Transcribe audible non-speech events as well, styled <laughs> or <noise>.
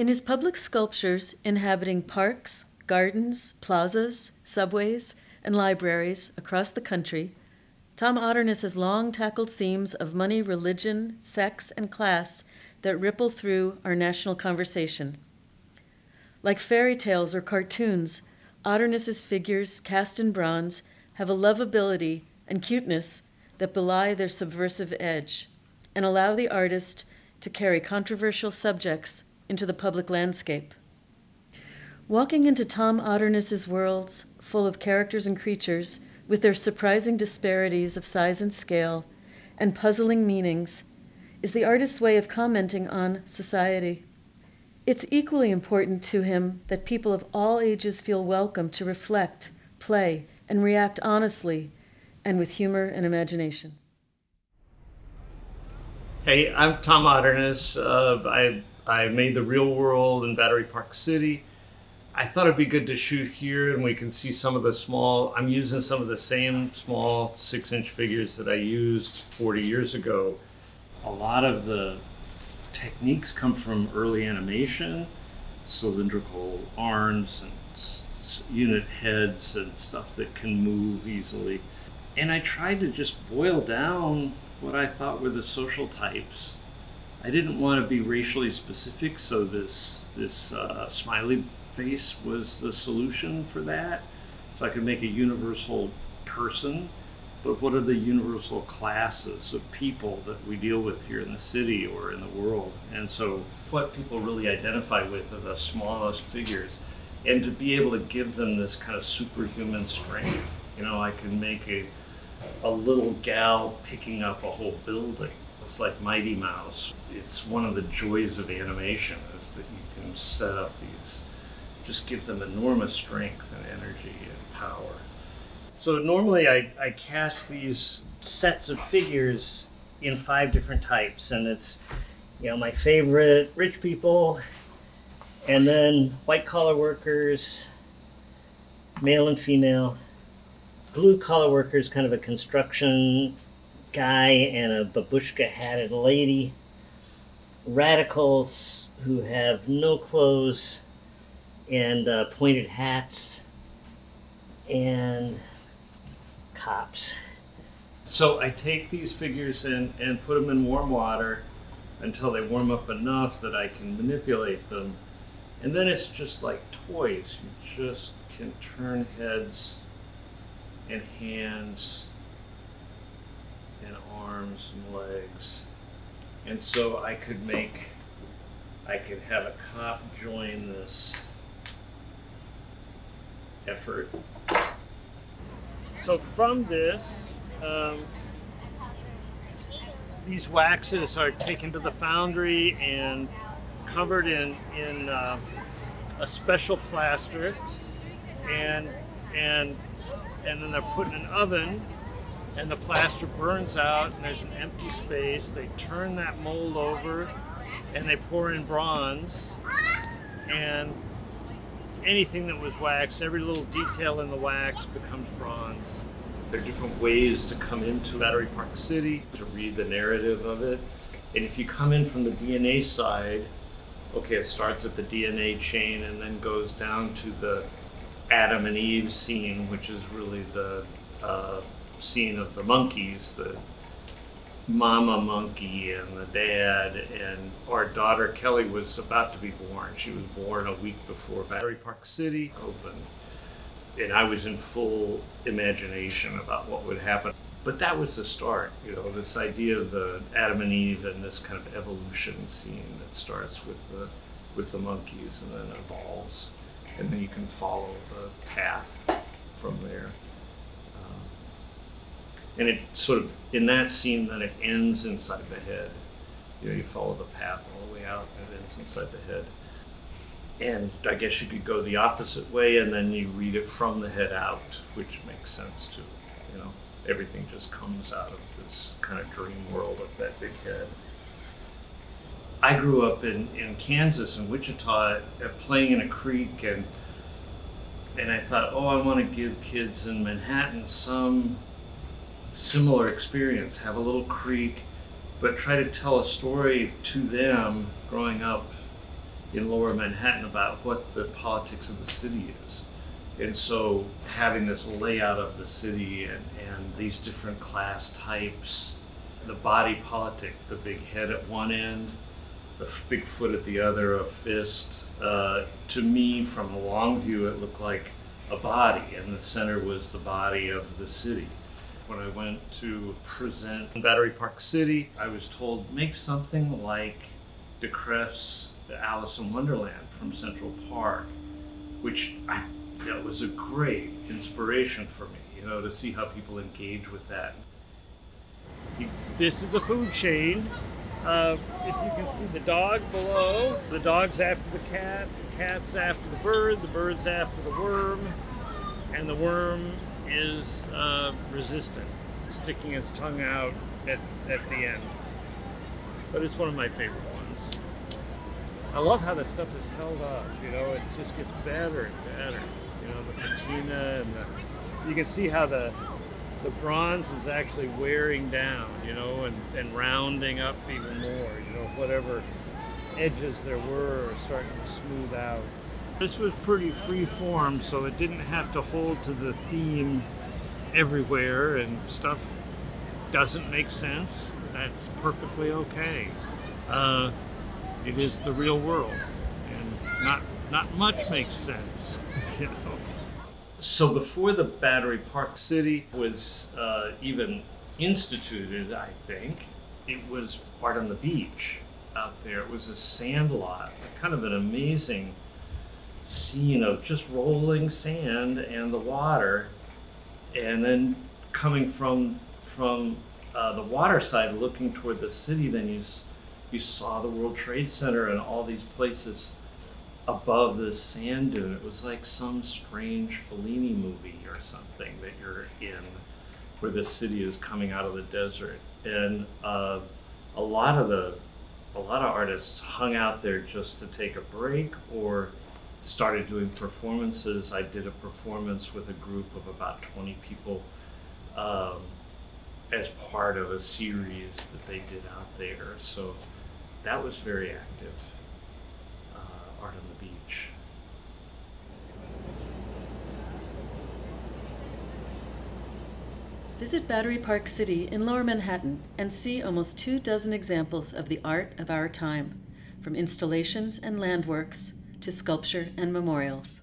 In his public sculptures inhabiting parks, gardens, plazas, subways, and libraries across the country, Tom Otterness has long tackled themes of money, religion, sex, and class that ripple through our national conversation. Like fairy tales or cartoons, Otterness's figures, cast in bronze, have a lovability and cuteness that belie their subversive edge and allow the artist to carry controversial subjects into the public landscape. Walking into Tom Otterness's worlds, full of characters and creatures, with their surprising disparities of size and scale and puzzling meanings, is the artist's way of commenting on society. It's equally important to him that people of all ages feel welcome to reflect, play, and react honestly and with humor and imagination. Hey, I'm Tom Otterness. Uh, I, I made the real world in Battery Park City. I thought it'd be good to shoot here and we can see some of the small, I'm using some of the same small six inch figures that I used 40 years ago. A lot of the techniques come from early animation, cylindrical arms and unit heads and stuff that can move easily. And I tried to just boil down what I thought were the social types. I didn't want to be racially specific, so this this uh, smiley face was the solution for that. So I could make a universal person, but what are the universal classes of people that we deal with here in the city or in the world? And so what people really identify with are the smallest figures. And to be able to give them this kind of superhuman strength, you know, I can make a, a little gal picking up a whole building. It's like Mighty Mouse. It's one of the joys of animation is that you can set up these just give them enormous strength and energy and power. So normally I, I cast these sets of figures in five different types, and it's you know my favorite rich people, and then white collar workers, male and female, blue collar workers, kind of a construction guy and a babushka hatted lady, radicals who have no clothes and uh, pointed hats and cops. So I take these figures and, and put them in warm water until they warm up enough that I can manipulate them. And then it's just like toys. You just can turn heads and hands and arms and legs. And so I could make, I could have a cop join this effort. So from this, um, these waxes are taken to the foundry and covered in in uh, a special plaster, and and and then they're put in an oven, and the plaster burns out, and there's an empty space. They turn that mold over, and they pour in bronze, and anything that was wax, every little detail in the wax becomes bronze. There are different ways to come into Battery Park City to read the narrative of it. And if you come in from the DNA side, okay, it starts at the DNA chain and then goes down to the Adam and Eve scene, which is really the uh, scene of the monkeys, the mama monkey and the dad and our daughter Kelly was about to be born. She was born a week before Battery Park City opened. And I was in full imagination about what would happen. But that was the start, you know, this idea of the Adam and Eve and this kind of evolution scene that starts with the with the monkeys and then evolves. And then you can follow the path from there and it sort of in that scene then it ends inside the head. You know you follow the path all the way out and it ends inside the head. And i guess you could go the opposite way and then you read it from the head out which makes sense too you know? Everything just comes out of this kind of dream world of that big head. I grew up in, in kansas in wichita uh, playing in a creek and and i thought oh i want to give kids in manhattan some similar experience, have a little creek, but try to tell a story to them growing up in lower Manhattan about what the politics of the city is. And so having this layout of the city and, and these different class types, the body politic, the big head at one end, the big foot at the other, a fist. Uh, to me, from a long view, it looked like a body, and the center was the body of the city. When I went to present in Battery Park City, I was told make something like de Creeft's Alice in Wonderland from Central Park, which I that was a great inspiration for me, you know, to see how people engage with that. This is the food chain. Uh, if you can see the dog below, the dog's after the cat, the cat's after the bird, the bird's after the worm, and the worm is uh, resistant, sticking its tongue out at, at the end. But it's one of my favorite ones. I love how the stuff is held up. You know, it just gets better and better. You know, the patina and the. You can see how the the bronze is actually wearing down. You know, and and rounding up even more. You know, whatever edges there were are starting to smooth out. This was pretty free form, so it didn't have to hold to the theme everywhere, and stuff doesn't make sense. That's perfectly okay. Uh, it is the real world, and not not much makes sense, <laughs> you know. So before the Battery Park City was uh, even instituted, I think it was part on the beach out there. It was a sand lot, kind of an amazing scene of just rolling sand and the water, and then coming from from uh, the water side, looking toward the city, then you you saw the World Trade Center and all these places above this sand dune. It was like some strange Fellini movie or something that you're in, where the city is coming out of the desert, and uh, a lot of the a lot of artists hung out there just to take a break or started doing performances. I did a performance with a group of about 20 people um, as part of a series that they did out there. So that was very active, uh, Art on the Beach. Visit Battery Park City in Lower Manhattan and see almost two dozen examples of the art of our time, from installations and landworks to sculpture and memorials.